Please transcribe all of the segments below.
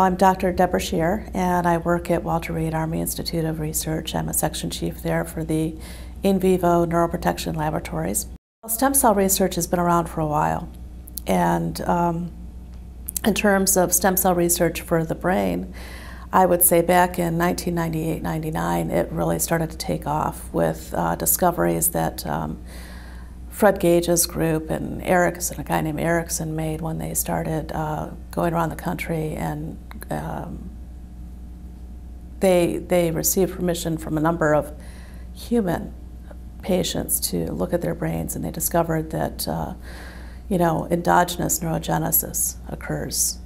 I'm Dr. Deborah Shear, and I work at Walter Reed Army Institute of Research. I'm a section chief there for the in vivo neuroprotection laboratories. Stem cell research has been around for a while, and um, in terms of stem cell research for the brain, I would say back in 1998 99, it really started to take off with uh, discoveries that um, Fred Gage's group and Eriksson, a guy named Eriksson, made when they started uh, going around the country and um, they, they received permission from a number of human patients to look at their brains and they discovered that uh, you know, endogenous neurogenesis occurs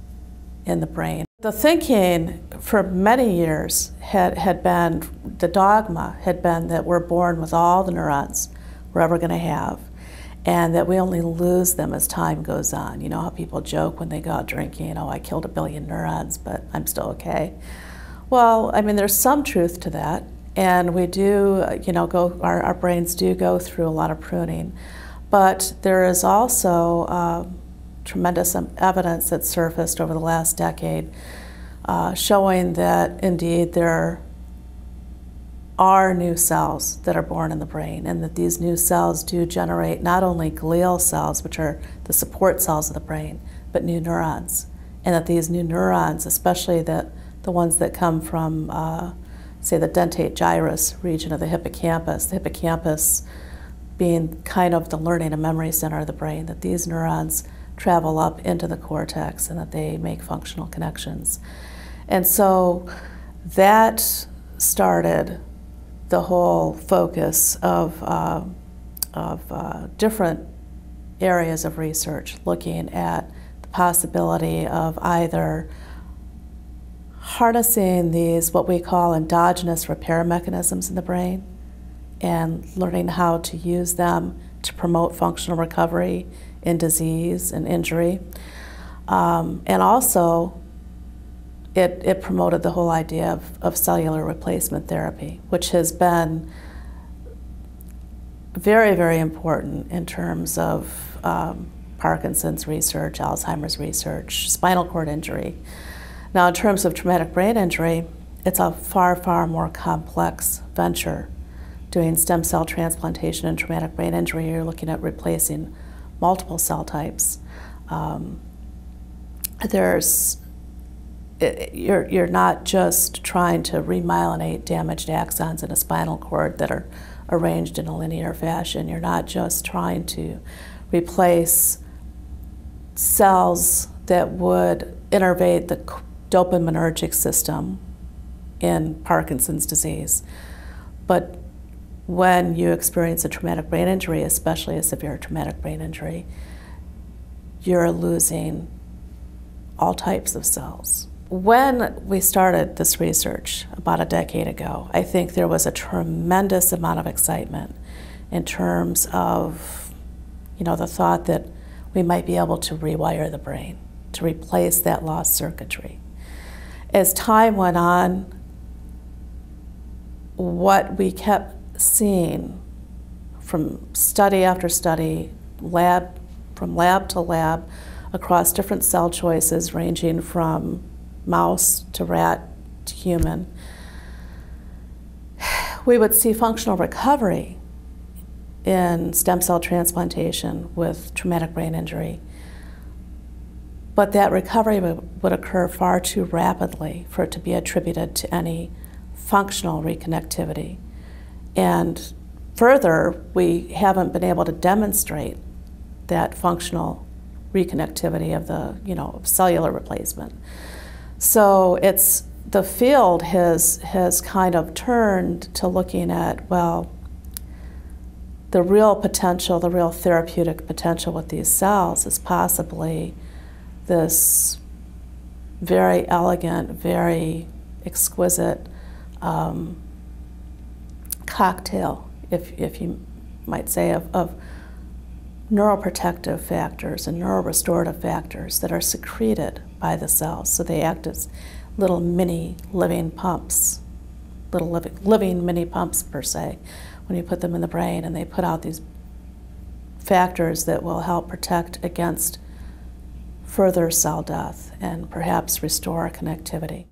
in the brain. The thinking for many years had, had been, the dogma had been that we're born with all the neurons we're ever going to have and that we only lose them as time goes on. You know how people joke when they go out drinking, oh, I killed a billion neurons, but I'm still okay. Well, I mean, there's some truth to that, and we do, you know, go, our, our brains do go through a lot of pruning, but there is also uh, tremendous evidence that surfaced over the last decade uh, showing that indeed there are new cells that are born in the brain, and that these new cells do generate not only glial cells, which are the support cells of the brain, but new neurons. And that these new neurons, especially the, the ones that come from, uh, say, the dentate gyrus region of the hippocampus, the hippocampus being kind of the learning and memory center of the brain, that these neurons travel up into the cortex and that they make functional connections. And so that started the whole focus of, uh, of uh, different areas of research looking at the possibility of either harnessing these what we call endogenous repair mechanisms in the brain and learning how to use them to promote functional recovery in disease and injury. Um, and also it, it promoted the whole idea of, of cellular replacement therapy, which has been very, very important in terms of um, Parkinson's research, Alzheimer's research, spinal cord injury. Now, in terms of traumatic brain injury, it's a far, far more complex venture. Doing stem cell transplantation and traumatic brain injury, you're looking at replacing multiple cell types. Um, there's Uh, you're, you're not just trying to remyelinate damaged axons in a spinal cord that are arranged in a linear fashion. You're not just trying to replace cells that would innervate the dopaminergic system in Parkinson's disease. But when you experience a traumatic brain injury, especially a severe traumatic brain injury, you're losing all types of cells. When we started this research about a decade ago, I think there was a tremendous amount of excitement in terms of, you know, the thought that we might be able to rewire the brain, to replace that lost circuitry. As time went on, what we kept seeing from study after study, lab from lab to lab, across different cell choices ranging from mouse to rat to human, we would see functional recovery in stem cell transplantation with traumatic brain injury. But that recovery would, occur far too rapidly for it to be attributed to any functional reconnectivity. And further, we haven't been able to demonstrate that functional reconnectivity of the, you know, cellular replacement. So it's the field has has kind of turned to looking at well the real potential, the real therapeutic potential with these cells is possibly this very elegant, very exquisite um, cocktail, if, if you might say, of, of neuroprotective factors and neurorestorative factors that are secreted by the cells. So they act as little mini living pumps, little living, living mini pumps per se, when you put them in the brain and they put out these factors that will help protect against further cell death and perhaps restore connectivity.